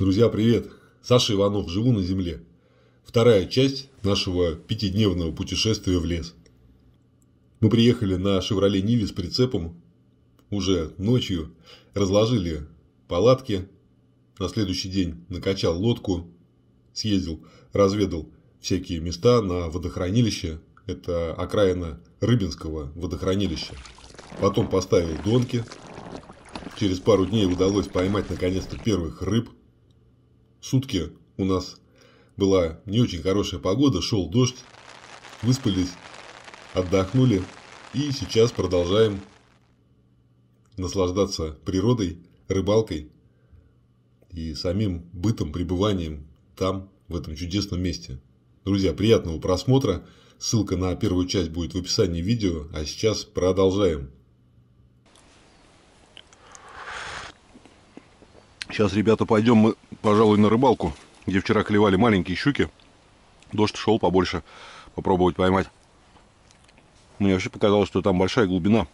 Друзья, привет! Саша Иванов, живу на земле. Вторая часть нашего пятидневного путешествия в лес. Мы приехали на «Шевроле Ниве» с прицепом уже ночью, разложили палатки, на следующий день накачал лодку, съездил, разведал всякие места на водохранилище, это окраина Рыбинского водохранилища. Потом поставил донки. Через пару дней удалось поймать наконец-то первых рыб. Сутки у нас была не очень хорошая погода, шел дождь, выспались, отдохнули и сейчас продолжаем наслаждаться природой, рыбалкой и самим бытом, пребыванием там, в этом чудесном месте. Друзья, приятного просмотра. Ссылка на первую часть будет в описании видео, а сейчас продолжаем. Сейчас, ребята, пойдем мы, пожалуй, на рыбалку, где вчера клевали маленькие щуки. Дождь шел побольше, попробовать поймать. Мне вообще показалось, что там большая глубина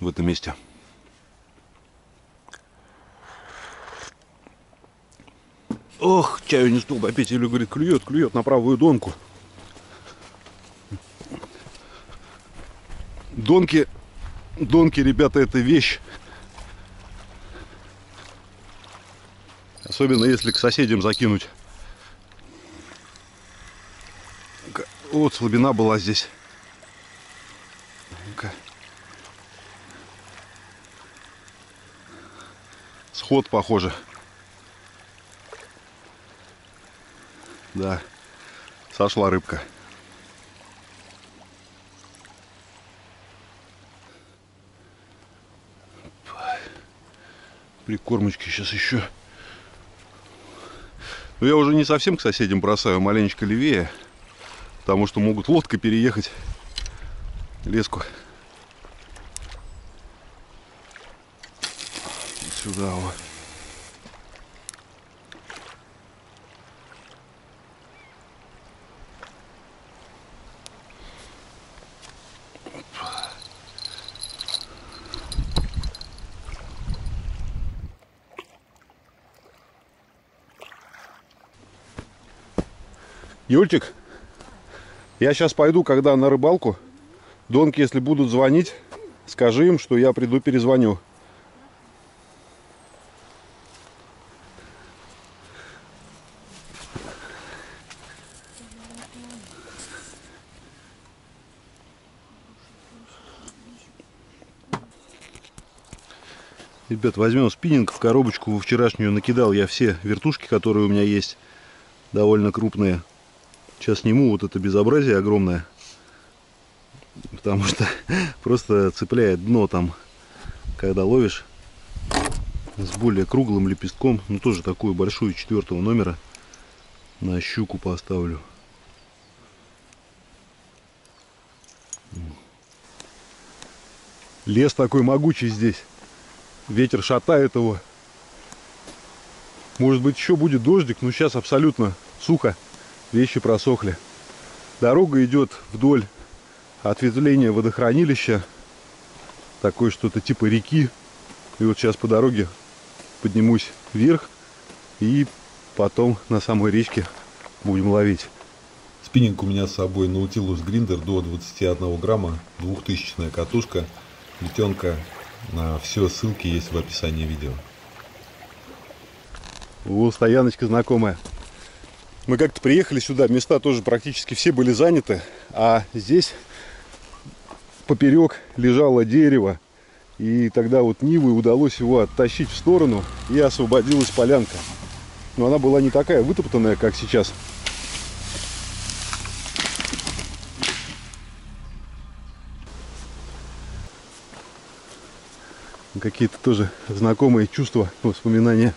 в этом месте. Ох, чаю не стул попить. Или, говорит, клюет, клюет на правую донку. Донки, донки, ребята, это вещь. Особенно если к соседям закинуть. Вот слабина была здесь. Сход похоже. Да, сошла рыбка. Прикормочки сейчас еще. Но я уже не совсем к соседям бросаю, а маленечко левее. Потому что могут лодкой переехать леску. Сюда вот. Юльчик, я сейчас пойду, когда на рыбалку. Донки, если будут звонить, скажи им, что я приду, перезвоню. Ребят, возьмем спиннинг в коробочку вчерашнюю накидал я все вертушки, которые у меня есть, довольно крупные. Сейчас сниму вот это безобразие огромное. Потому что просто цепляет дно там, когда ловишь с более круглым лепестком. Ну, тоже такую большую четвертого номера на щуку поставлю. Лес такой могучий здесь. Ветер шатает его. Может быть еще будет дождик, но сейчас абсолютно сухо вещи просохли. Дорога идет вдоль ответвления водохранилища. Такое что-то типа реки. И вот сейчас по дороге поднимусь вверх и потом на самой речке будем ловить. Спиннинг у меня с собой Nautilus Grinder до 21 грамма, двухтысячная катушка, плетенка. На все ссылки есть в описании видео. О, стояночка знакомая. Мы как-то приехали сюда, места тоже практически все были заняты, а здесь поперек лежало дерево, и тогда вот Нивы удалось его оттащить в сторону, и освободилась полянка. Но она была не такая вытоптанная, как сейчас. Какие-то тоже знакомые чувства, воспоминания.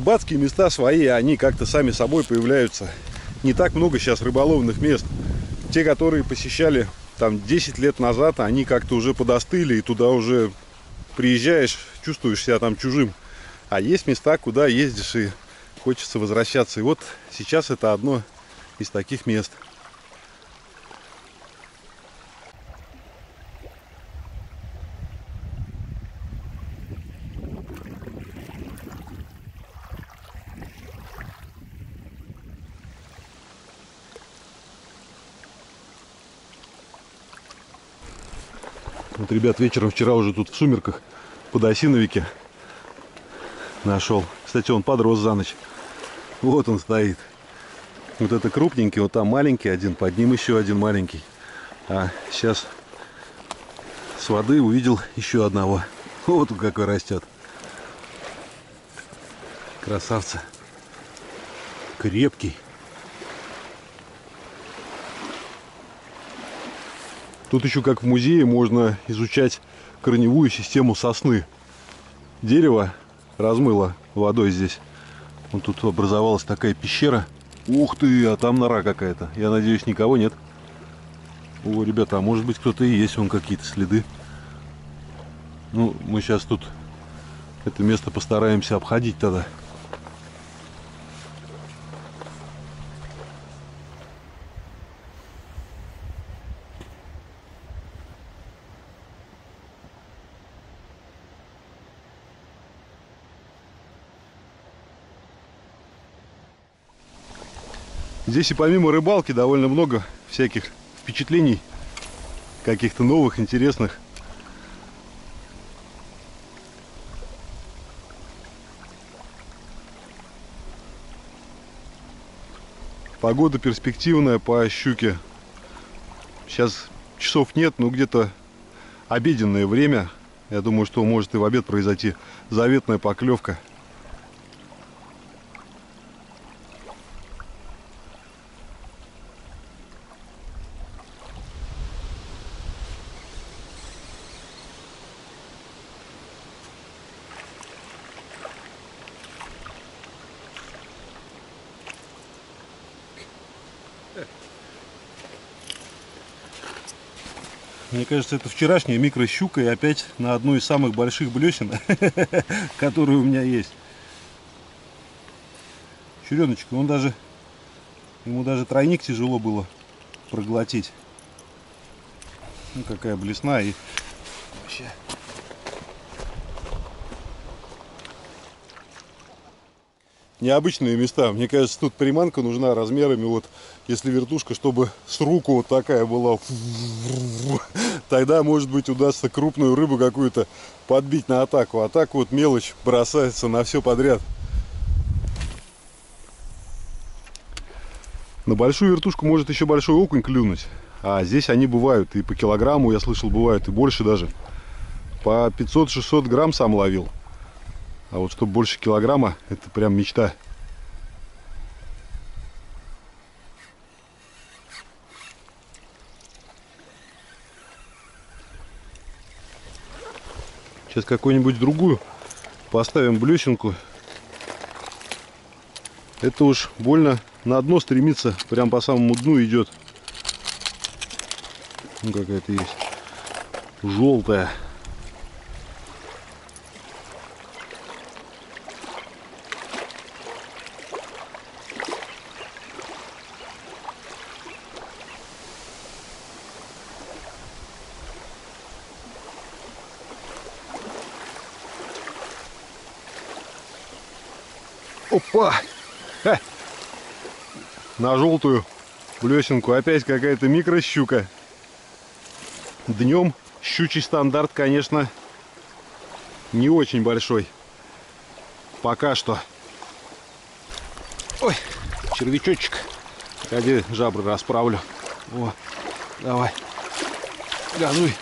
Рыбацкие места свои, они как-то сами собой появляются. Не так много сейчас рыболовных мест. Те, которые посещали там 10 лет назад, они как-то уже подостыли, и туда уже приезжаешь, чувствуешь себя там чужим. А есть места, куда ездишь и хочется возвращаться. И вот сейчас это одно из таких мест. Вот, ребят, вечером вчера уже тут в сумерках под осиновике нашел. Кстати, он подрос за ночь. Вот он стоит. Вот это крупненький, вот там маленький один, под ним еще один маленький. А сейчас с воды увидел еще одного. Вот он какой растет. Красавца. Крепкий. Тут еще, как в музее, можно изучать корневую систему сосны. Дерево размыло водой здесь. Вот тут образовалась такая пещера. Ух ты, а там нора какая-то. Я надеюсь, никого нет. О, ребята, а может быть кто-то и есть, вон какие-то следы. Ну, мы сейчас тут это место постараемся обходить тогда. Здесь и помимо рыбалки довольно много всяких впечатлений, каких-то новых, интересных. Погода перспективная по щуке. Сейчас часов нет, но где-то обеденное время. Я думаю, что может и в обед произойти заветная поклевка. Мне кажется, это вчерашняя микрощука и опять на одну из самых больших блесен, которые у меня есть. Череночка, он даже, ему даже тройник тяжело было проглотить. Ну, какая блесна и вообще необычные места. Мне кажется, тут приманка нужна размерами, вот, если вертушка, чтобы с руку вот такая была, тогда, может быть, удастся крупную рыбу какую-то подбить на атаку. А так вот мелочь бросается на все подряд. На большую вертушку может еще большой окунь клюнуть. А здесь они бывают и по килограмму, я слышал, бывают и больше даже. По 500-600 грамм сам ловил. А вот чтобы больше килограмма, это прям мечта. Сейчас какую-нибудь другую поставим блесенку. Это уж больно на дно стремится, прям по самому дну идет. Ну какая-то есть желтая. Опа! Ха! На желтую блесенку опять какая-то микрощука. Днем щучий стандарт, конечно, не очень большой. Пока что. Ой, червячочек. Погоди, жабры расправлю. О, давай. Газуй.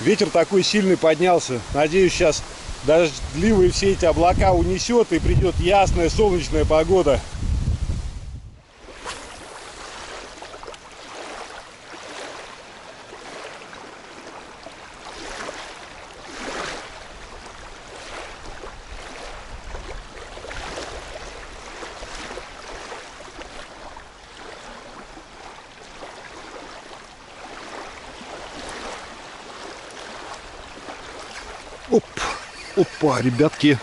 Ветер такой сильный поднялся. Надеюсь, сейчас дождливые все эти облака унесет и придет ясная солнечная погода. Оп, опа, ребятки,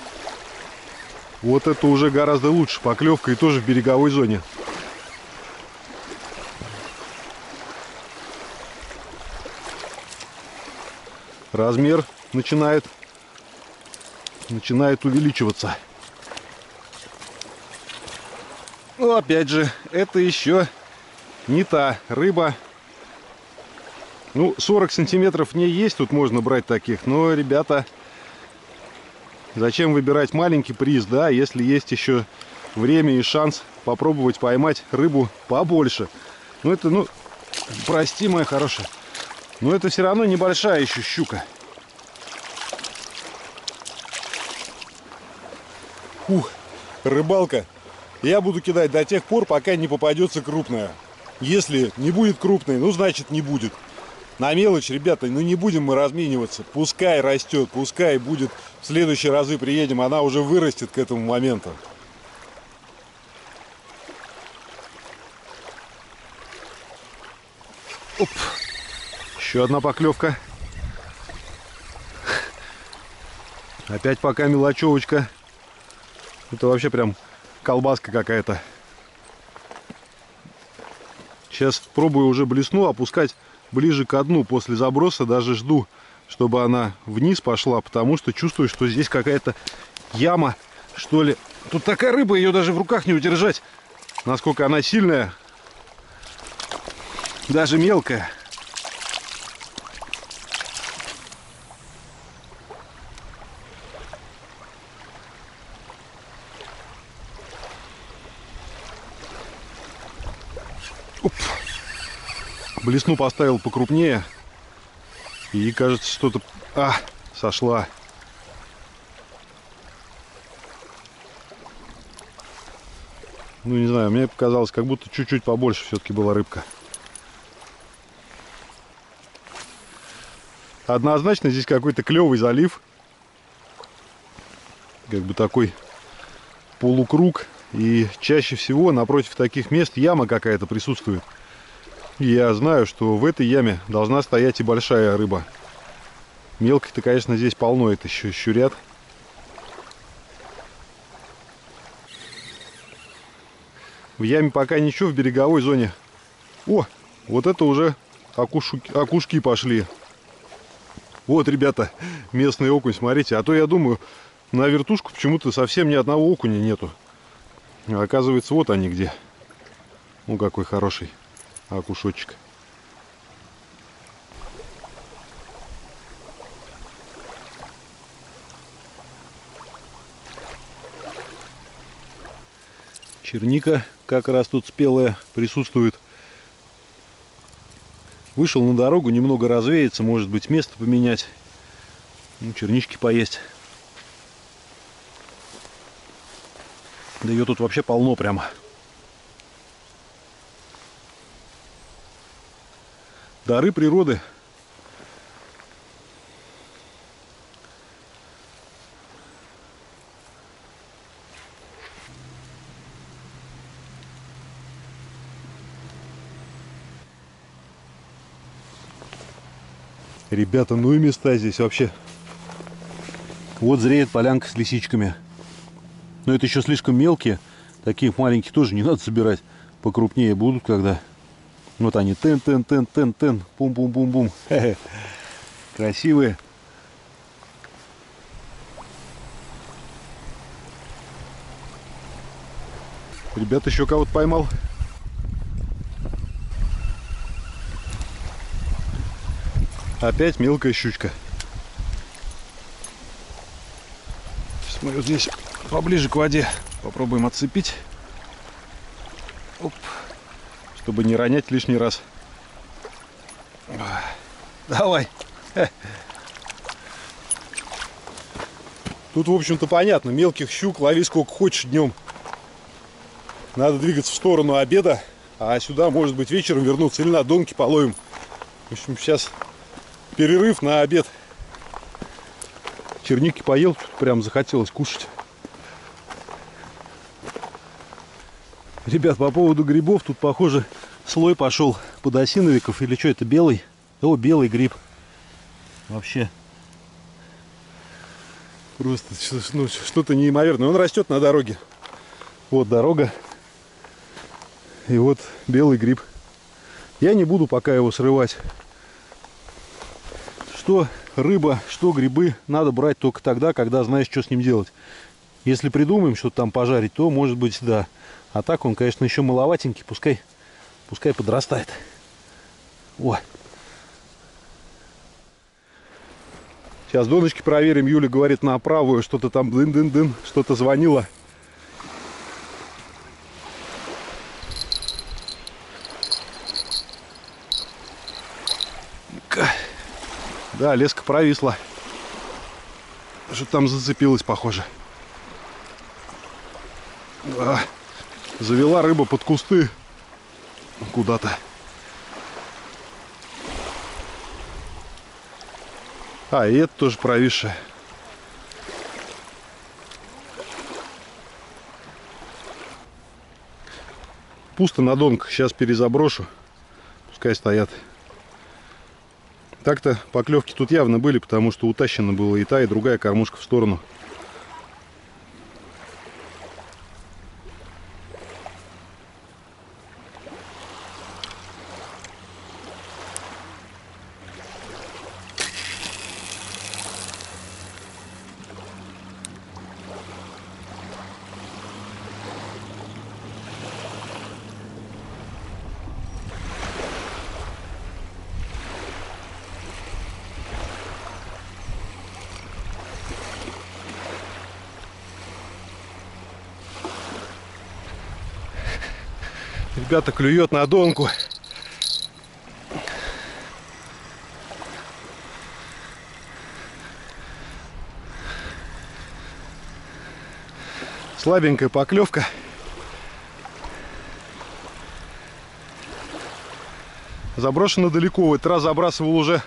Вот это уже гораздо лучше. Поклевка и тоже в береговой зоне. Размер начинает, начинает увеличиваться. Ну, опять же, это еще не та рыба. Ну, 40 сантиметров не есть, тут можно брать таких. Но, ребята, Зачем выбирать маленький приз, да, если есть еще время и шанс попробовать поймать рыбу побольше. Ну это, ну, прости, моя хорошая. Но это все равно небольшая еще щука. Ух, рыбалка. Я буду кидать до тех пор, пока не попадется крупная. Если не будет крупной, ну значит не будет. На мелочь, ребята, ну не будем мы размениваться. Пускай растет, пускай будет в следующие разы приедем, она уже вырастет к этому моменту. Оп. Еще одна поклевка. Опять пока мелочевочка. Это вообще прям колбаска какая-то. Сейчас пробую уже блесну опускать ближе к дну после заброса. Даже жду, чтобы она вниз пошла, потому что чувствую, что здесь какая-то яма, что ли. Тут такая рыба, ее даже в руках не удержать. Насколько она сильная. Даже мелкая. Блесну поставил покрупнее. И кажется, что-то... А, сошла. Ну, не знаю, мне показалось, как будто чуть-чуть побольше все-таки была рыбка. Однозначно здесь какой-то клевый залив. Как бы такой полукруг. И чаще всего напротив таких мест яма какая-то присутствует. Я знаю, что в этой яме должна стоять и большая рыба. Мелкой-то, конечно, здесь полно. Это еще щурят. В яме пока ничего, в береговой зоне. О, вот это уже окушки, окушки пошли. Вот, ребята, местный окунь, смотрите. А то я думаю, на вертушку почему-то совсем ни одного окуня нету. Оказывается, вот они где. Ну, какой хороший окушочек. Черника как раз тут спелая присутствует. Вышел на дорогу немного развеяться, может быть место поменять. Ну, чернички поесть. Да ее тут вообще полно прямо. Дары природы. Ребята, ну и места здесь вообще. Вот зреет полянка с лисичками. Но это еще слишком мелкие. Таких маленьких тоже не надо собирать. Покрупнее будут когда. Вот они, тен-тен-тен-тен-тен, пум-пум-пум-пум. Красивые. Ребят, еще кого-то поймал. Опять мелкая щучка. Мы здесь поближе к воде попробуем отцепить. Оп чтобы не ронять лишний раз. Давай. Тут, в общем-то, понятно. Мелких щук лови сколько хочешь днем. Надо двигаться в сторону обеда. А сюда, может быть, вечером вернуться. Или на донке половим. В общем, сейчас перерыв на обед. Черники поел, прям захотелось кушать. Ребят, по поводу грибов, тут, похоже, слой пошел подосиновиков. Или что это, белый? О, белый гриб. Вообще. Просто ну, что-то неимоверное. Он растет на дороге. Вот дорога. И вот белый гриб. Я не буду пока его срывать. Что рыба, что грибы надо брать только тогда, когда знаешь, что с ним делать. Если придумаем что-то там пожарить, то может быть да. А так он, конечно, еще маловатенький, пускай, пускай подрастает. О. Сейчас доночки проверим. Юля говорит на правую, что-то там дын-дын-дын, что-то звонило. Да, леска провисла. Что там зацепилось, похоже. А, завела рыба под кусты куда-то. А, и это тоже провисшая. Пусто на донках. Сейчас перезаброшу. Пускай стоят. Так-то поклевки тут явно были, потому что утащена была и та, и другая кормушка в сторону. Ребята, клюет на донку. Слабенькая поклевка. Заброшено далеко. В этот раз забрасывал уже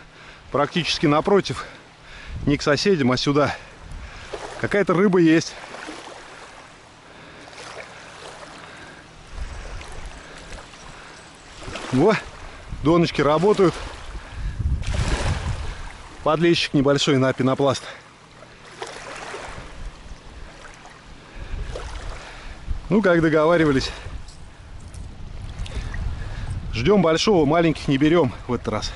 практически напротив. Не к соседям, а сюда. Какая-то рыба есть. Во, доночки работают. Подлещик небольшой на пенопласт. Ну, как договаривались. Ждем большого, маленьких не берем в этот раз.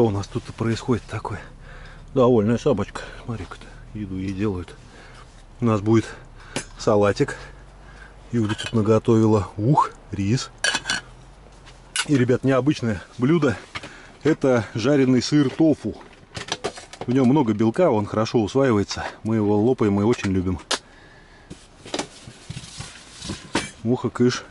Что у нас тут происходит такое? Довольная собачка. Смотри-ка, еду ей делают. У нас будет салатик. Юля тут наготовила ух, рис. И, ребят, необычное блюдо. Это жареный сыр тофу. В нем много белка, он хорошо усваивается. Мы его лопаем и очень любим. Муха кыш.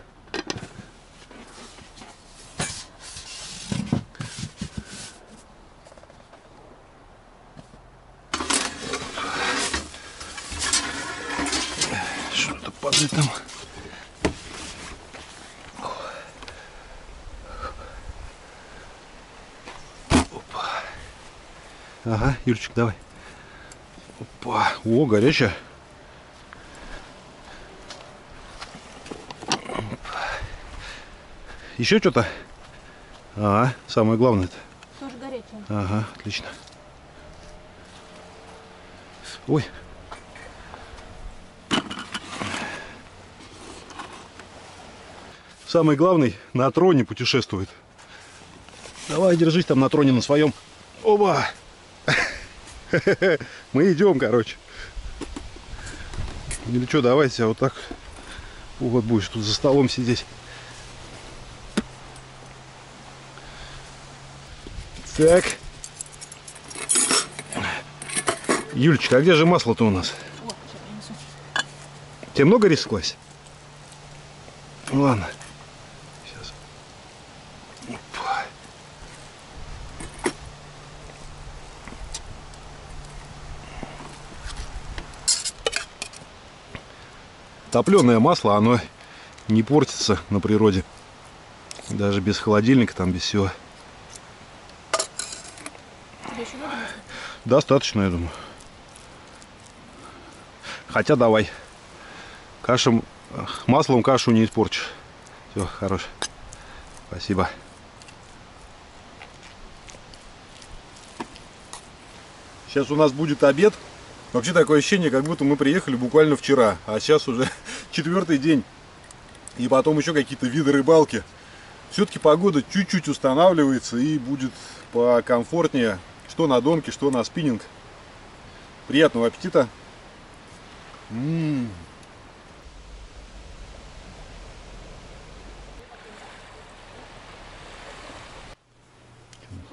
падает там. Опа. Ага, Юрчик, давай. Опа. О, горячая. Еще что-то? Ага, самое главное это. Тоже горячая. Ага, отлично. Ой, Самый главный на троне путешествует. Давай, держись там на троне на своем. Оба! Мы идем, короче. Или что, давайте, вот так. Вот будешь тут за столом сидеть. Так. Юлечка, а где же масло-то у нас? Тебе много риса класть? Ладно. Сейчас. Опа. Топленое масло, оно не портится на природе. Даже без холодильника, там без всего. Достаточно, я думаю. Хотя давай. Кашем, маслом кашу не испорчишь. Все, хорош. Спасибо. Сейчас у нас будет обед. Вообще такое ощущение, как будто мы приехали буквально вчера, а сейчас уже четвертый день. И потом еще какие-то виды рыбалки. Все-таки погода чуть-чуть устанавливается и будет покомфортнее, что на донке, что на спиннинг. Приятного аппетита! М-м.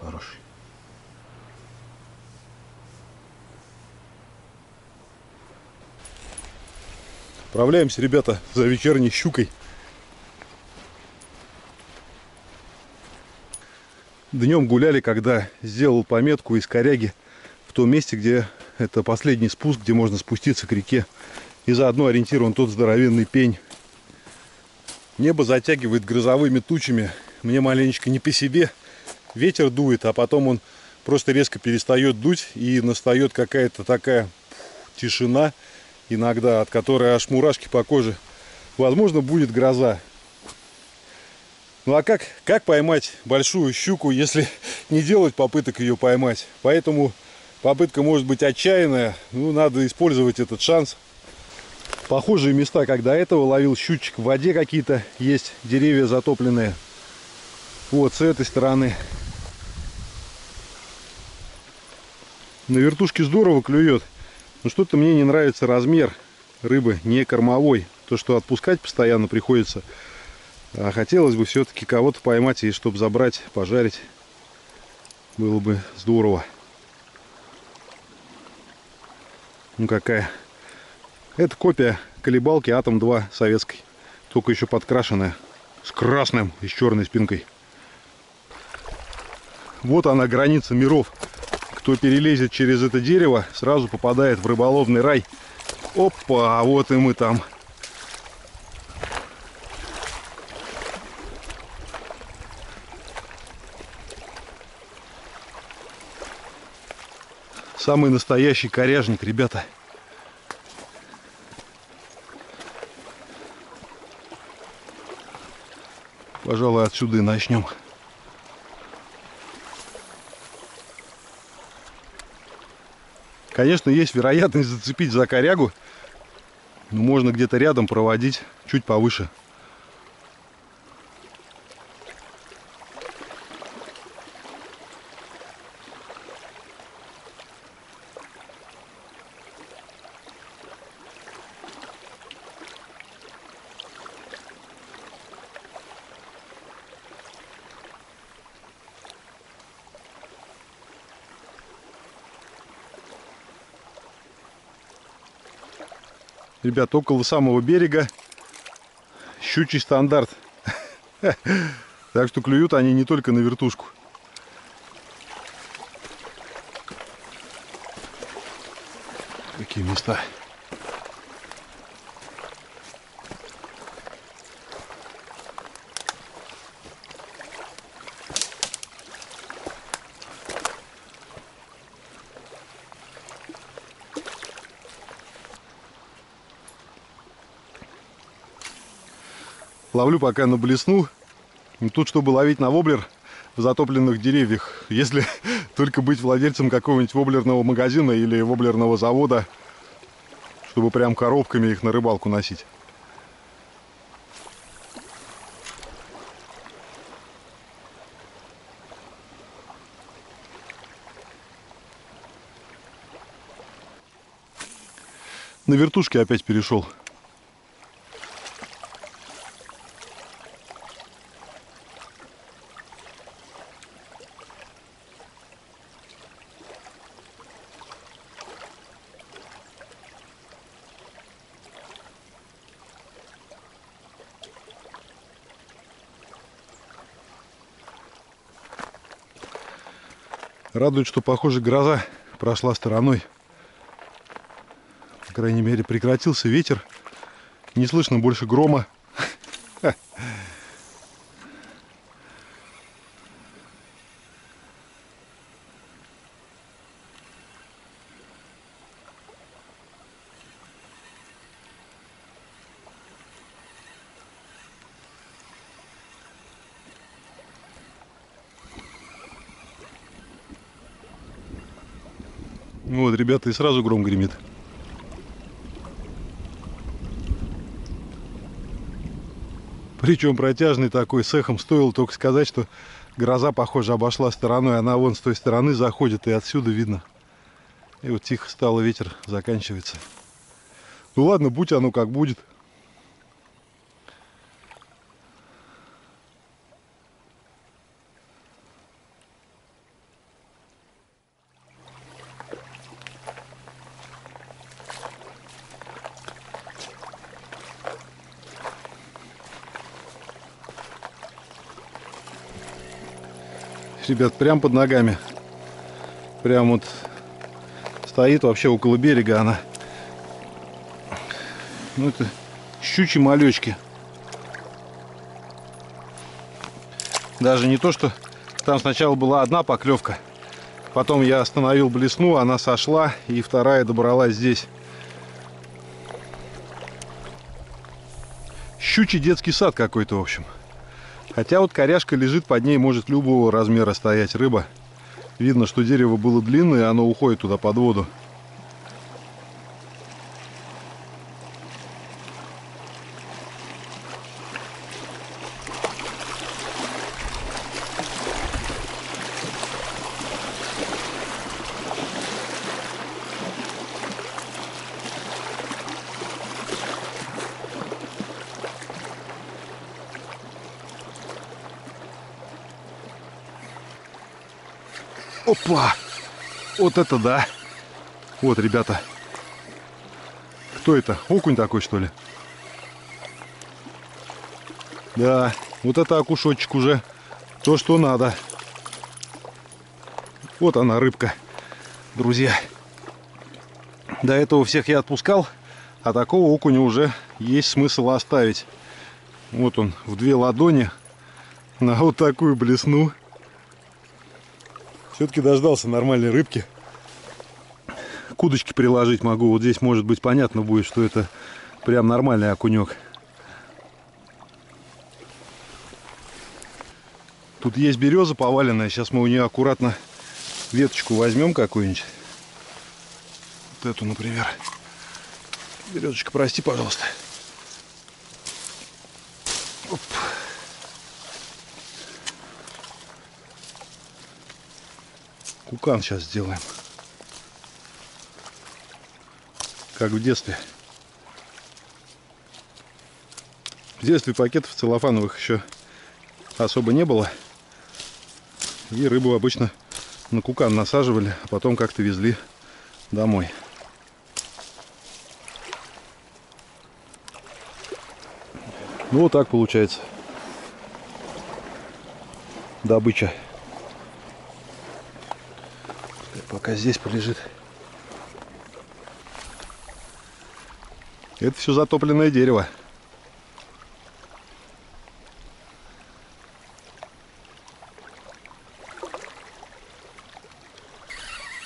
Хороший. Отправляемся, ребята, за вечерней щукой. Днем гуляли, когда сделал пометку из коряги в том месте, где это последний спуск, где можно спуститься к реке. И заодно ориентирован тот здоровенный пень. Небо затягивает грозовыми тучами. Мне маленечко не по себе. Ветер дует, а потом он просто резко перестает дуть. И настает какая-то такая тишина иногда, от которой аж мурашки по коже. Возможно, будет гроза. Ну а как, как поймать большую щуку, если не делать попыток ее поймать? Поэтому попытка может быть отчаянная. Ну, надо использовать этот шанс. Похожие места, как до этого ловил щучек в воде какие-то. Есть деревья затопленные. Вот с этой стороны. На вертушке здорово клюет. Но что-то мне не нравится размер рыбы, не кормовой. То, что отпускать постоянно приходится. А хотелось бы все-таки кого-то поймать и чтобы забрать, пожарить. Было бы здорово. Ну какая. Это копия колебалки Атом 2 советской. Только еще подкрашенная. С красным и с черной спинкой. Вот она граница миров. Кто перелезет через это дерево, сразу попадает в рыболовный рай. Опа, а вот и мы там. Самый настоящий коряжник, ребята. Пожалуй, отсюда и начнем. Конечно, есть вероятность зацепить за корягу. Но можно где-то рядом проводить чуть повыше. Ребят, около самого берега щучий стандарт. Так что клюют они не только на вертушку. Какие места. Ловлю пока на блесну. И Тут, чтобы ловить на воблер в затопленных деревьях, если только быть владельцем какого-нибудь воблерного магазина или воблерного завода, чтобы прям коробками их на рыбалку носить. На вертушке опять перешел. Радует, что, похоже, гроза прошла стороной. По крайней мере, прекратился ветер. Не слышно больше грома. Вот, ребята, и сразу гром гремит. Причем протяжный такой, с эхом стоило только сказать, что гроза, похоже, обошла стороной. Она вон с той стороны заходит, и отсюда видно. И вот тихо стало, ветер заканчивается. Ну ладно, будь оно как будет. Ребят, прям под ногами. Прям вот стоит вообще около берега она. Ну это щучьи малечки. Даже не то, что там сначала была одна поклевка. Потом я остановил блесну, она сошла, и вторая добралась здесь. Щучий детский сад какой-то, в общем. Хотя вот коряшка лежит под ней, может любого размера стоять рыба. Видно, что дерево было длинное, оно уходит туда под воду. Опа! Вот это да! Вот, ребята. Кто это? Окунь такой, что ли? Да, вот это окушочек уже. То, что надо. Вот она, рыбка. Друзья. До этого всех я отпускал, а такого окуня уже есть смысл оставить. Вот он в две ладони на вот такую блесну. Все-таки дождался нормальной рыбки. К удочке приложить могу. Вот здесь может быть понятно будет, что это прям нормальный окунек. Тут есть береза поваленная. Сейчас мы у нее аккуратно веточку возьмем какую-нибудь. Вот эту, например. Березочка, прости, пожалуйста. Оп. Кукан сейчас сделаем. Как в детстве. В детстве пакетов целлофановых еще особо не было. И рыбу обычно на кукан насаживали, а потом как-то везли домой. Ну вот так получается. Добыча. пока здесь полежит. Это все затопленное дерево.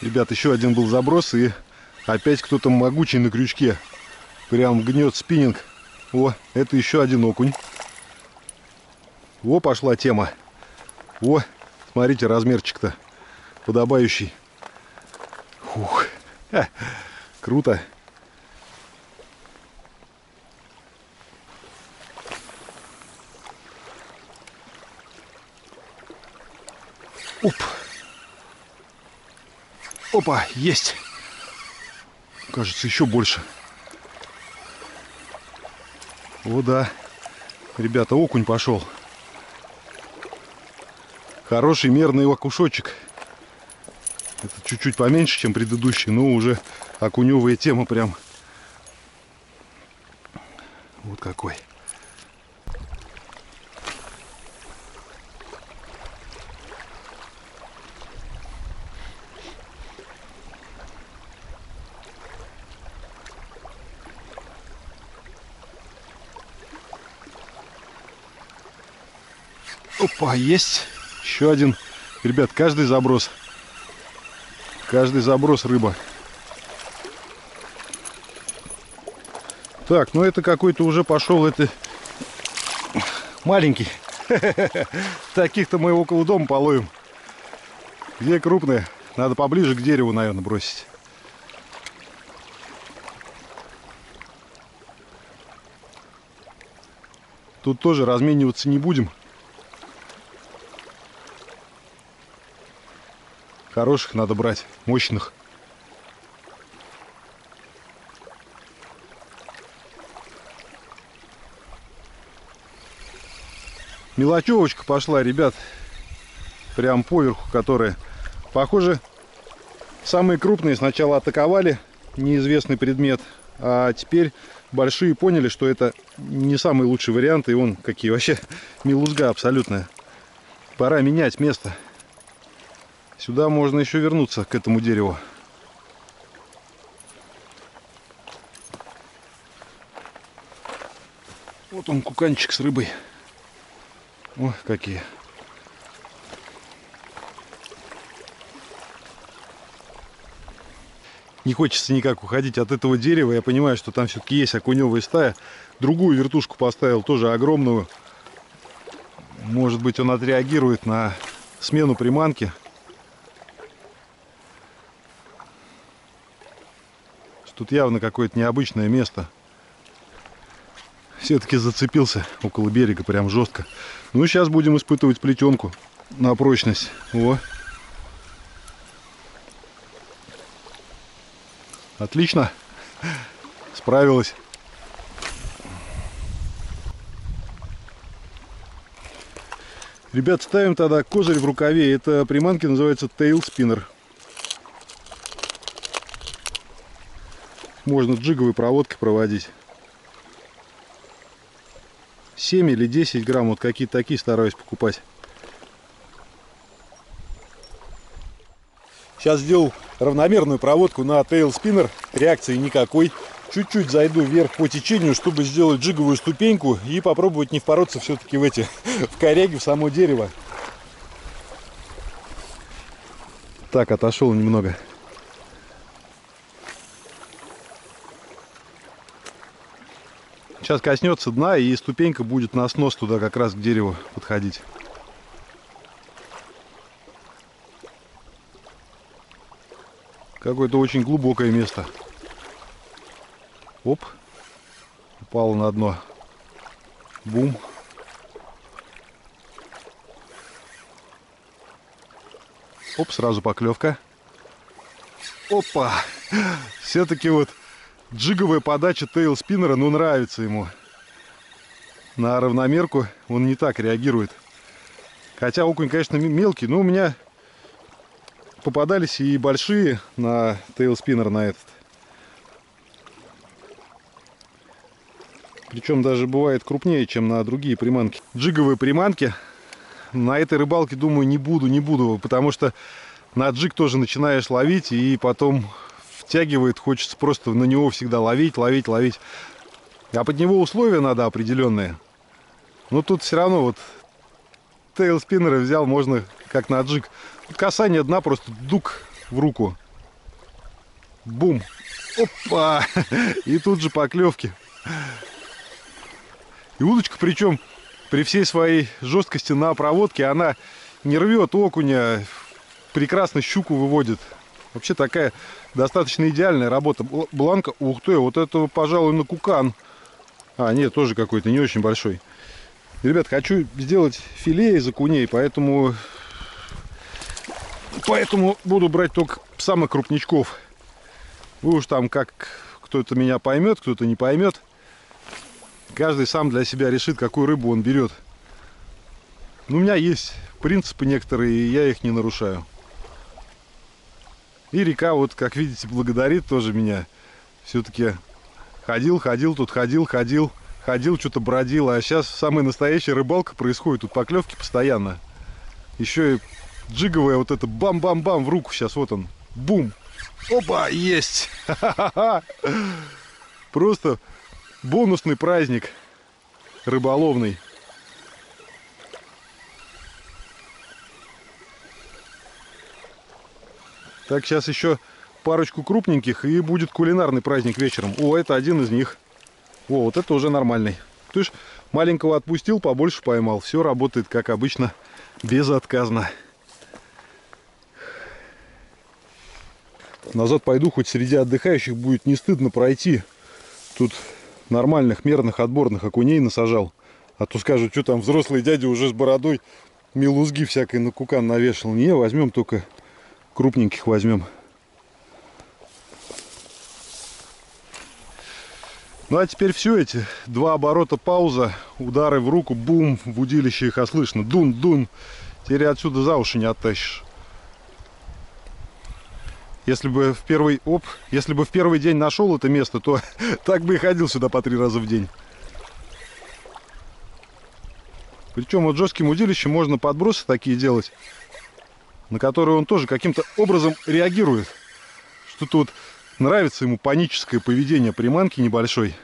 Ребят, еще один был заброс и опять кто-то могучий на крючке. Прям гнет спиннинг. О, это еще один окунь. О, пошла тема. О, смотрите, размерчик-то подобающий. Фух. Ха. Круто. Оп. Опа, есть. Кажется, еще больше. О, да. Ребята, окунь пошел. Хороший мерный окушочек. Это чуть-чуть поменьше, чем предыдущий, но уже окуневая тема прям вот какой. Опа, есть. Еще один. Ребят, каждый заброс. Каждый заброс рыба. Так, ну это какой-то уже пошел, это маленький. Таких-то мы около дома половим. Где крупные? Надо поближе к дереву, наверное, бросить. Тут тоже размениваться не будем. Хороших надо брать, мощных. Мелочевочка пошла, ребят. Прям поверху, которая. Похоже, самые крупные сначала атаковали неизвестный предмет, а теперь большие поняли, что это не самый лучший вариант, и он какие вообще милузга абсолютная. Пора менять место. Сюда можно еще вернуться к этому дереву. Вот он куканчик с рыбой. Ох, какие. Не хочется никак уходить от этого дерева. Я понимаю, что там все-таки есть окуневая стая. Другую вертушку поставил, тоже огромную. Может быть, он отреагирует на смену приманки. Тут явно какое-то необычное место. Все-таки зацепился около берега, прям жестко. Ну, сейчас будем испытывать плетенку на прочность. О. Отлично. Справилась. Ребят, ставим тогда козырь в рукаве. Это приманки называется Tail Spinner. Можно джиговой проводкой проводить. 7 или 10 грамм, вот какие-то такие стараюсь покупать. Сейчас сделал равномерную проводку на Tail Spinner, реакции никакой. Чуть-чуть зайду вверх по течению, чтобы сделать джиговую ступеньку и попробовать не впороться все-таки в эти, в коряги, в само дерево. Так, отошел немного. Сейчас коснется дна и ступенька будет на снос туда как раз к дереву подходить. Какое-то очень глубокое место. Оп. Упало на дно. Бум. Оп, сразу поклевка. Опа! Все-таки вот Джиговая подача тейл спиннера, ну нравится ему. На равномерку он не так реагирует. Хотя окунь, конечно, мелкий, но у меня попадались и большие на тейл спиннер на этот. Причем даже бывает крупнее, чем на другие приманки. Джиговые приманки на этой рыбалке, думаю, не буду, не буду, потому что на джиг тоже начинаешь ловить, и потом втягивает, хочется просто на него всегда ловить, ловить, ловить. А под него условия надо определенные. Но тут все равно вот тейл спиннеры взял, можно как на джиг. Тут касание дна, просто дук в руку. Бум. Опа! И тут же поклевки. И удочка, причем при всей своей жесткости на проводке, она не рвет окуня, прекрасно щуку выводит. Вообще такая достаточно идеальная работа. Бланка, ух ты, вот это, пожалуй, на кукан. А, нет, тоже какой-то не очень большой. Ребят, хочу сделать филе из окуней, поэтому... Поэтому буду брать только самых крупничков. Вы уж там как кто-то меня поймет, кто-то не поймет. Каждый сам для себя решит, какую рыбу он берет. Но у меня есть принципы некоторые, и я их не нарушаю. И река, вот как видите, благодарит тоже меня. Все-таки ходил, ходил, тут ходил, ходил, ходил, что-то бродил. А сейчас самая настоящая рыбалка происходит. Тут поклевки постоянно. Еще и джиговая вот это бам-бам-бам в руку. Сейчас вот он. Бум. Опа, есть. Просто бонусный праздник рыболовный. Так, сейчас еще парочку крупненьких и будет кулинарный праздник вечером. О, это один из них. О, вот это уже нормальный. Ты ж маленького отпустил, побольше поймал. Все работает, как обычно, безотказно. Назад пойду, хоть среди отдыхающих будет не стыдно пройти. Тут нормальных, мерных, отборных окуней насажал. А то скажут, что там взрослый дядя уже с бородой мелузги всякой на кукан навешал. Не, возьмем только крупненьких возьмем. Ну а теперь все эти два оборота пауза, удары в руку, бум, в удилище их ослышно, дун, дун. Теперь отсюда за уши не оттащишь. Если бы в первый оп, если бы в первый день нашел это место, то так бы и ходил сюда по три раза в день. Причем вот жестким удилищем можно подбросы такие делать, на которые он тоже каким-то образом реагирует. Что тут нравится ему паническое поведение приманки небольшой.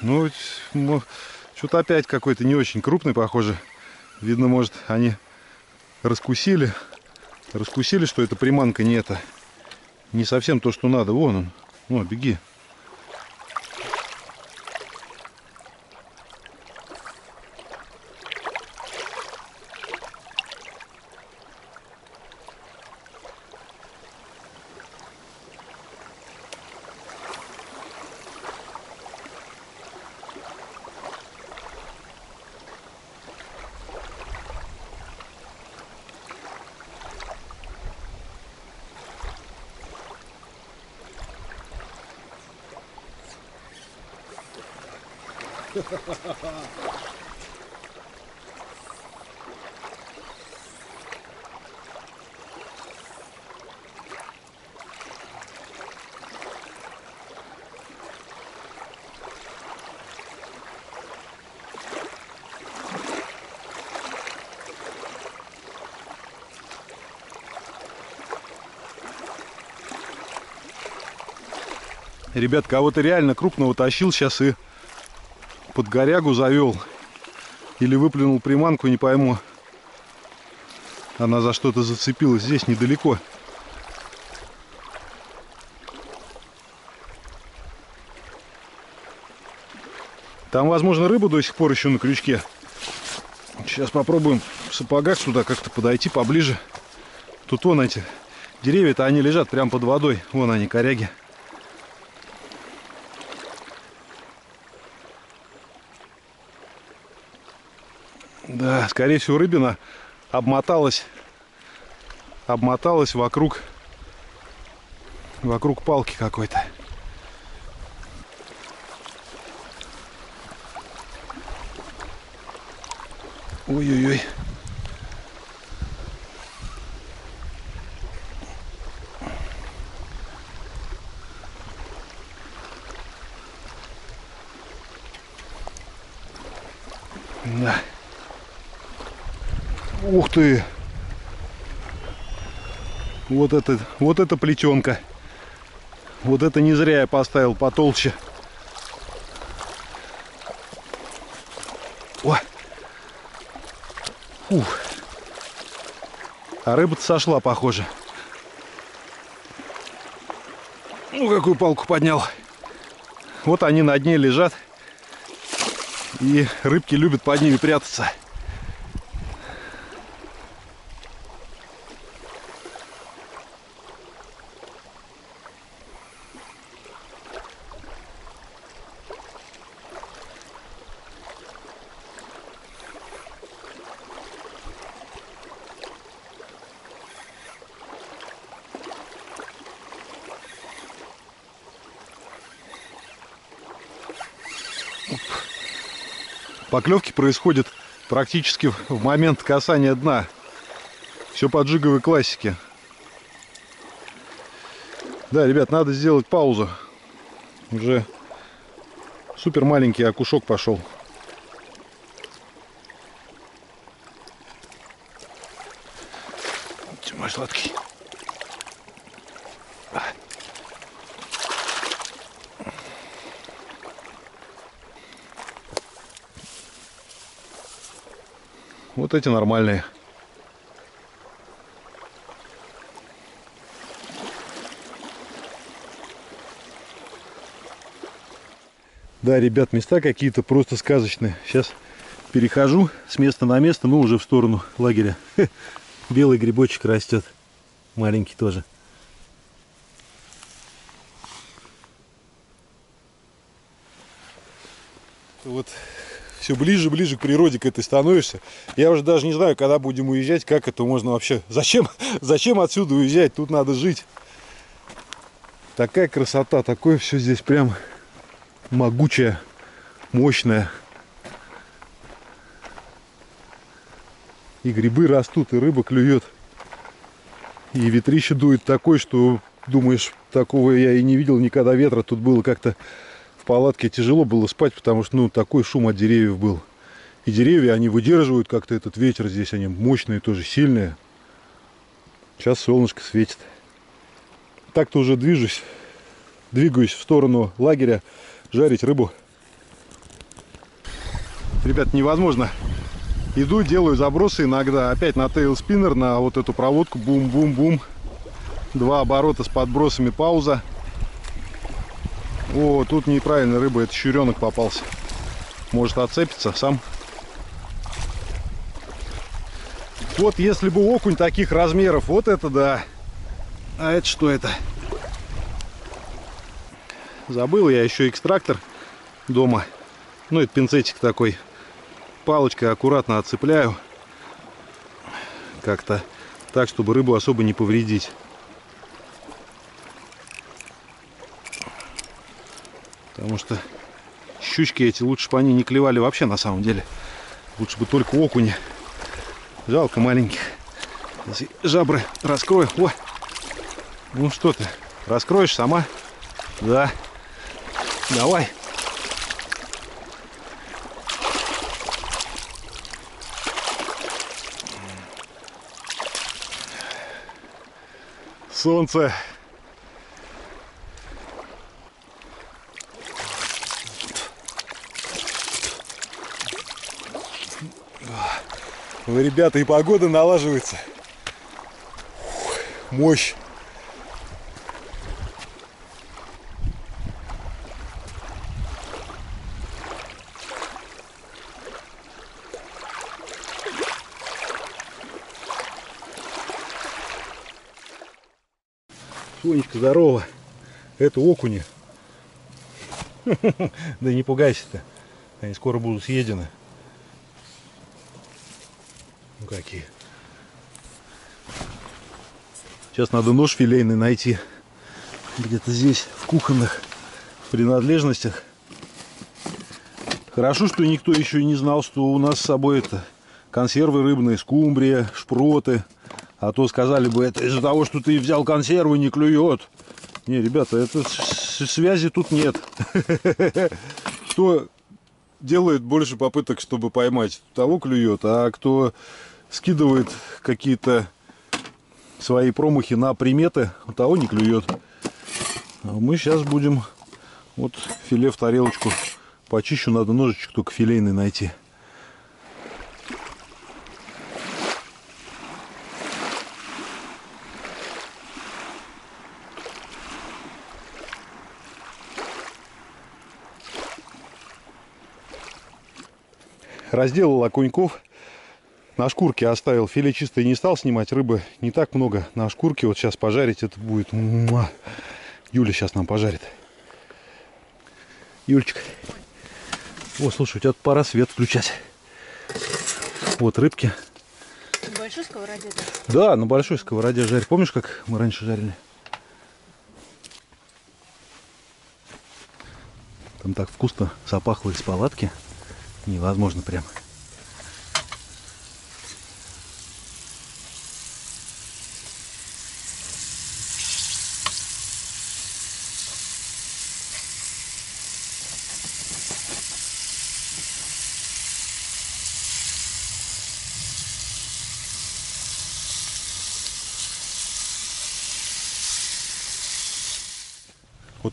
Ну, ну что-то опять какой-то не очень крупный, похоже. Видно, может, они раскусили раскусили, что это приманка не это. Не совсем то, что надо. Вон он. О, беги. Ребят, кого-то реально крупного тащил сейчас и под горягу завел. Или выплюнул приманку, не пойму. Она за что-то зацепилась здесь недалеко. Там, возможно, рыба до сих пор еще на крючке. Сейчас попробуем в сапогах сюда как-то подойти поближе. Тут вон эти деревья-то, они лежат прямо под водой. Вон они, коряги. Да, скорее всего, рыбина обмоталась, обмоталась вокруг, вокруг палки какой-то. Ой-ой-ой. Да. Ух ты! Вот это, вот это плетенка. Вот это не зря я поставил потолще. О! Ух. А рыба-то сошла, похоже. Ну, какую палку поднял. Вот они на дне лежат. И рыбки любят под ними прятаться. Поклевки происходят практически в момент касания дна. Все по джиговой классике. Да, ребят, надо сделать паузу. Уже супер маленький окушок пошел. Мой сладкий. Вот эти нормальные. Да, ребят, места какие-то просто сказочные. Сейчас перехожу с места на место, но уже в сторону лагеря. Белый грибочек растет. Маленький тоже. Все ближе, ближе к природе к этой становишься. Я уже даже не знаю, когда будем уезжать, как это можно вообще. Зачем, зачем отсюда уезжать? Тут надо жить. Такая красота, такое все здесь прям могучее, мощное. И грибы растут, и рыба клюет. И ветрище дует такой, что думаешь, такого я и не видел никогда ветра. Тут было как-то палатке тяжело было спать, потому что ну такой шум от деревьев был. И деревья, они выдерживают как-то этот ветер здесь, они мощные, тоже сильные. Сейчас солнышко светит. Так-то уже движусь, двигаюсь в сторону лагеря жарить рыбу. Ребят, невозможно Иду, делаю забросы иногда. Опять на тейл спиннер, на вот эту проводку. Бум-бум-бум. Два оборота с подбросами, пауза. О, тут неправильно рыба, это щуренок попался. Может отцепиться сам. Вот если бы окунь таких размеров, вот это да. А это что это? Забыл я еще экстрактор дома. Ну, это пинцетик такой палочкой аккуратно отцепляю. Как-то так, чтобы рыбу особо не повредить. Потому что щучки эти, лучше бы они не клевали вообще на самом деле. Лучше бы только окуни. Жалко маленьких. Жабры раскрою. О! Ну что ты, раскроешь сама? Да. Давай. солнце. Вы, ребята, и погода налаживается. Мощь. Сонечка, здорово. Это окуни. Да не пугайся ты. Они скоро будут съедены. Какие. Сейчас надо нож филейный найти. Где-то здесь, в кухонных принадлежностях. Хорошо, что никто еще не знал, что у нас с собой это консервы рыбные, скумбрия, шпроты. А то сказали бы, это из-за того, что ты взял консервы, не клюет. Не, ребята, это связи тут нет. Кто делает больше попыток, чтобы поймать, того клюет, а кто скидывает какие-то свои промахи на приметы, у того не клюет. А мы сейчас будем вот филе в тарелочку почищу, надо ножичек только филейный найти. разделал окуньков. На шкурке оставил. Филе чистое не стал снимать. Рыбы не так много. На шкурке вот сейчас пожарить это будет. Юля сейчас нам пожарит. Юлечка. О, слушай, у тебя пора свет включать. Вот рыбки. На большой сковороде? Да, на большой сковороде жарь. Помнишь, как мы раньше жарили? Там так вкусно запахло из палатки невозможно прям.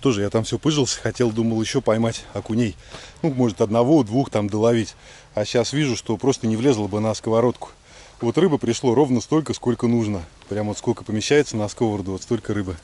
Тоже я там все пыжился, хотел, думал еще поймать окуней. Ну, может, одного, двух там доловить. А сейчас вижу, что просто не влезло бы на сковородку. Вот рыбы пришло ровно столько, сколько нужно. Прям вот сколько помещается на сковороду, вот столько рыбы.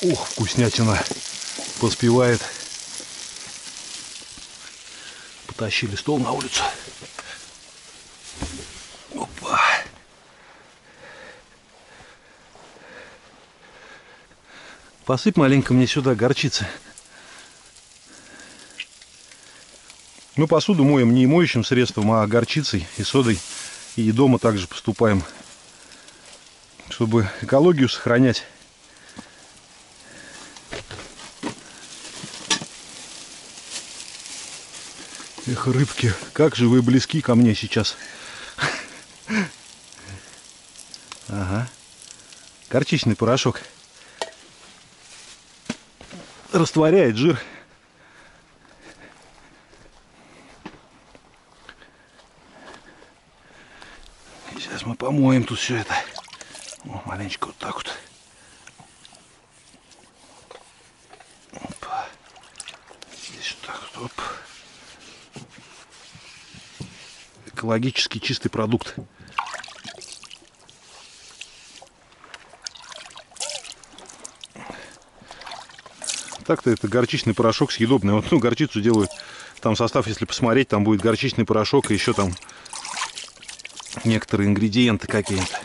Ух, вкуснятина. Поспевает. Потащили стол на улицу. Опа. Посыпь маленько мне сюда горчицы. Мы посуду моем не моющим средством, а горчицей и содой. И дома также поступаем, чтобы экологию сохранять. Эх, рыбки, как же вы близки ко мне сейчас. Ага. Горчичный порошок. Растворяет жир. Сейчас мы помоем тут все это. О, маленечко вот так вот. Опа. Здесь вот так вот. Оп. Экологически чистый продукт. Так-то это горчичный порошок съедобный. Вот, ну, горчицу делают. Там состав, если посмотреть, там будет горчичный порошок и еще там некоторые ингредиенты какие-то.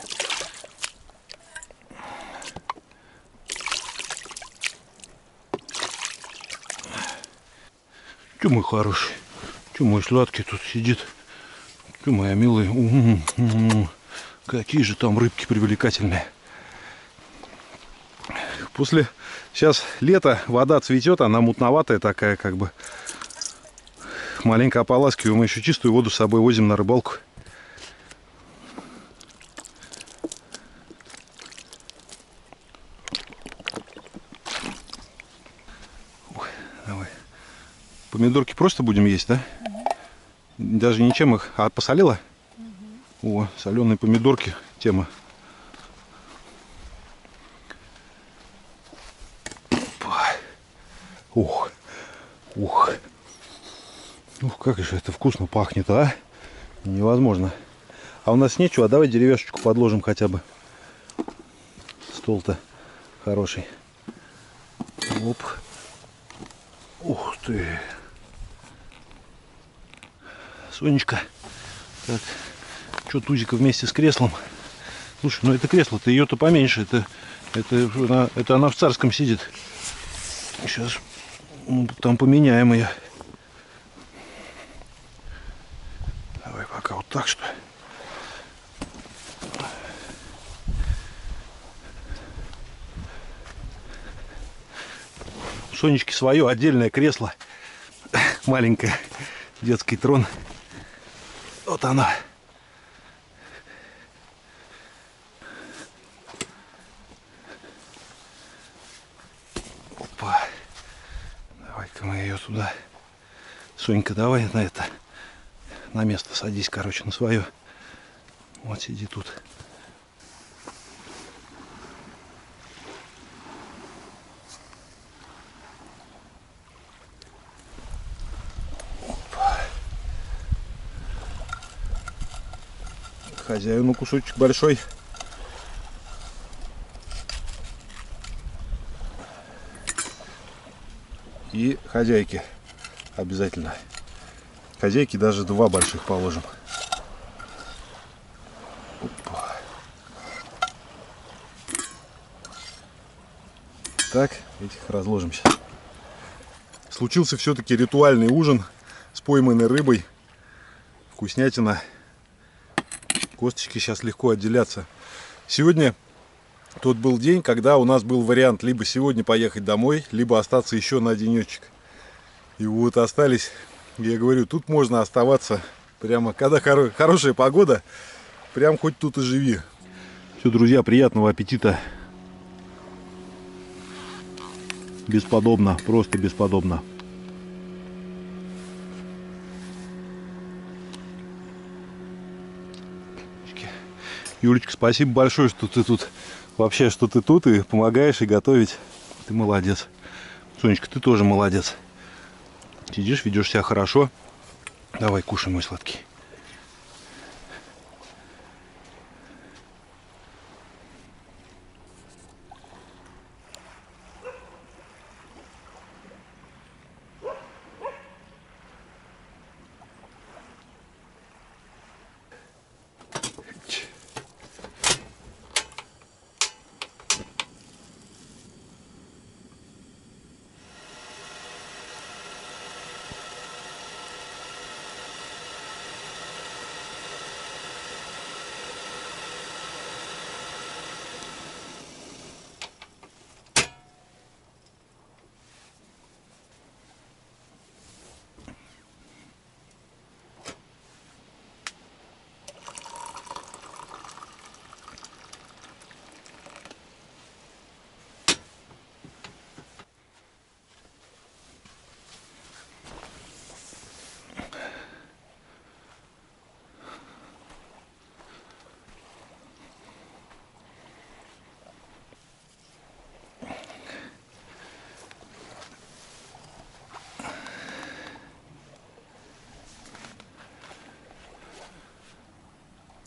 Че мой хороший? Че мой сладкий тут сидит? Че моя милая? У -у -у Какие же там рыбки привлекательные. После сейчас лето, вода цветет, она мутноватая такая, как бы. Маленько ополаскиваем, мы еще чистую воду с собой возим на рыбалку. Давай. Помидорки просто будем есть, да? Даже ничем их. А посолила? Угу. О, соленые помидорки. Тема. Ух. Ух. Ух, как же это вкусно пахнет, а? Невозможно. А у нас нечего, а давай деревяшечку подложим хотя бы. Стол-то хороший. Оп. Ух ты. Сонечка. Так. Что Тузика вместе с креслом? Слушай, ну это кресло-то ее-то поменьше. Это, это, она, это она в царском сидит. Сейчас ну, там поменяем ее. Давай пока вот так что. Сонечки свое отдельное кресло. Маленькое. Детский трон. Вот она. Опа. Давай-ка мы ее туда. Сонька, давай на это. На место садись, короче, на свое. Вот сиди тут. Хозяину кусочек большой. И хозяйки обязательно. Хозяйки даже два больших положим. Опа. Так, этих разложим сейчас. Случился все-таки ритуальный ужин с пойманной рыбой. Вкуснятина косточки сейчас легко отделятся. Сегодня тот был день, когда у нас был вариант либо сегодня поехать домой, либо остаться еще на денечек. И вот остались, я говорю, тут можно оставаться прямо, когда хоро хорошая погода, прям хоть тут и живи. Все, друзья, приятного аппетита. Бесподобно, просто бесподобно. Юлечка, спасибо большое, что ты тут вообще, что ты тут и помогаешь и готовить. Ты молодец. Сонечка, ты тоже молодец. Сидишь, ведешь себя хорошо. Давай, кушай, мой сладкий.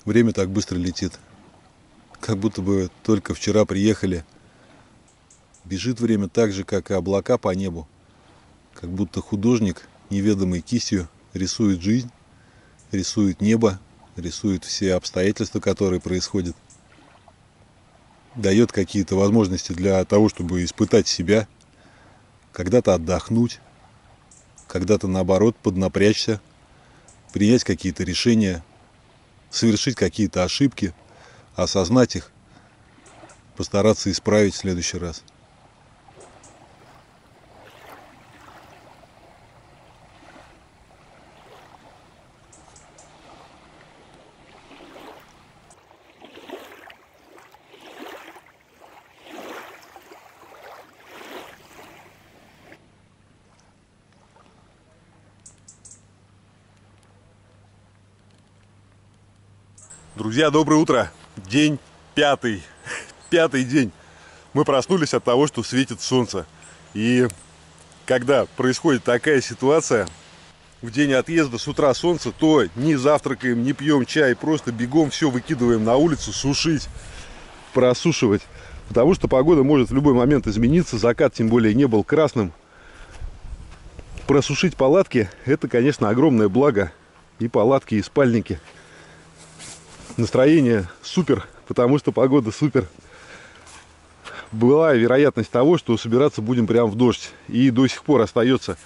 Время так быстро летит. Как будто бы только вчера приехали. Бежит время так же, как и облака по небу. Как будто художник, неведомой кистью, рисует жизнь, рисует небо, рисует все обстоятельства, которые происходят. Дает какие-то возможности для того, чтобы испытать себя, когда-то отдохнуть, когда-то наоборот поднапрячься, принять какие-то решения, совершить какие-то ошибки, осознать их, постараться исправить в следующий раз. Друзья, доброе утро. День пятый. Пятый день. Мы проснулись от того, что светит солнце. И когда происходит такая ситуация, в день отъезда с утра солнце, то не завтракаем, не пьем чай, просто бегом все выкидываем на улицу, сушить, просушивать. Потому что погода может в любой момент измениться, закат тем более не был красным. Просушить палатки – это, конечно, огромное благо. И палатки, и спальники – настроение супер, потому что погода супер. Была вероятность того, что собираться будем прямо в дождь. И до сих пор остается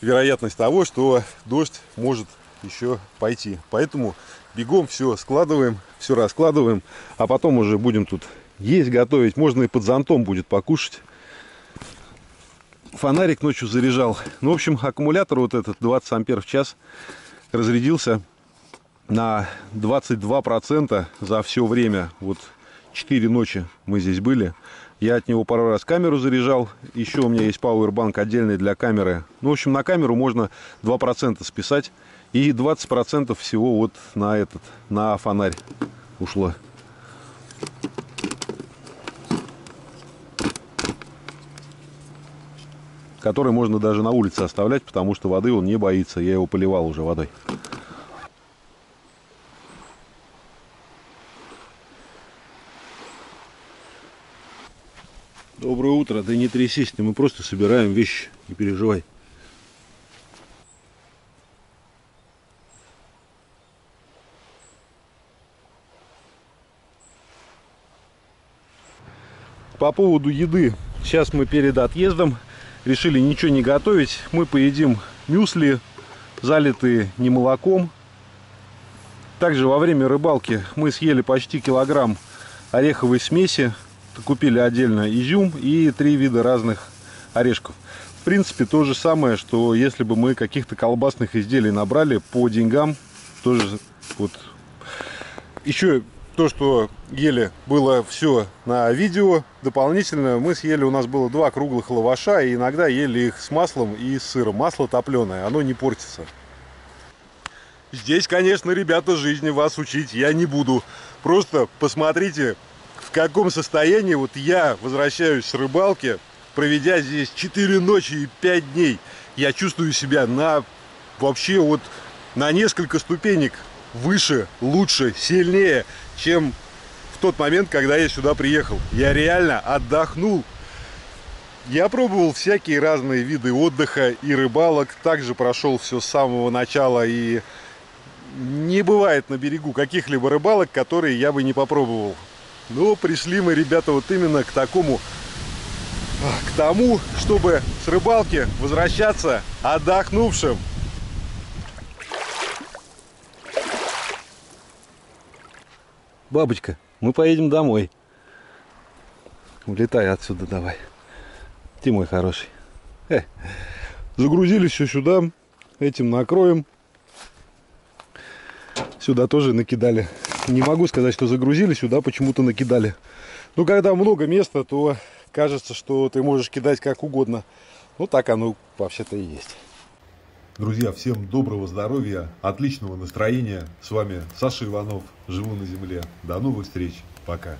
вероятность того, что дождь может еще пойти. Поэтому бегом все складываем, все раскладываем, а потом уже будем тут есть, готовить. Можно и под зонтом будет покушать. Фонарик ночью заряжал. Ну, в общем, аккумулятор вот этот 20 ампер в час разрядился на 22% за все время. Вот 4 ночи мы здесь были. Я от него пару раз камеру заряжал. Еще у меня есть пауэрбанк отдельный для камеры. Ну, в общем, на камеру можно 2% списать. И 20% всего вот на этот, на фонарь ушло. Который можно даже на улице оставлять, потому что воды он не боится. Я его поливал уже водой. Доброе утро. Да не трясись, мы просто собираем вещи, не переживай. По поводу еды. Сейчас мы перед отъездом решили ничего не готовить. Мы поедим мюсли, залитые не молоком. Также во время рыбалки мы съели почти килограмм ореховой смеси купили отдельно изюм и три вида разных орешков. В принципе, то же самое, что если бы мы каких-то колбасных изделий набрали по деньгам, тоже вот еще то, что ели, было все на видео. Дополнительно мы съели, у нас было два круглых лаваша, и иногда ели их с маслом и с сыром. Масло топленое, оно не портится. Здесь, конечно, ребята, жизни вас учить я не буду. Просто посмотрите, каком состоянии вот я возвращаюсь с рыбалки, проведя здесь 4 ночи и 5 дней. Я чувствую себя на вообще вот на несколько ступенек выше, лучше, сильнее, чем в тот момент, когда я сюда приехал. Я реально отдохнул. Я пробовал всякие разные виды отдыха и рыбалок. Также прошел все с самого начала и не бывает на берегу каких-либо рыбалок, которые я бы не попробовал. Но пришли мы, ребята, вот именно к такому, к тому, чтобы с рыбалки возвращаться отдохнувшим. Бабочка, мы поедем домой. Улетай отсюда давай. Ты мой хороший. Э, загрузили все сюда. Этим накроем. Сюда тоже накидали не могу сказать, что загрузили сюда, почему-то накидали. Ну, когда много места, то кажется, что ты можешь кидать как угодно. Ну, так оно вообще-то и есть. Друзья, всем доброго здоровья, отличного настроения. С вами Саша Иванов. Живу на земле. До новых встреч. Пока.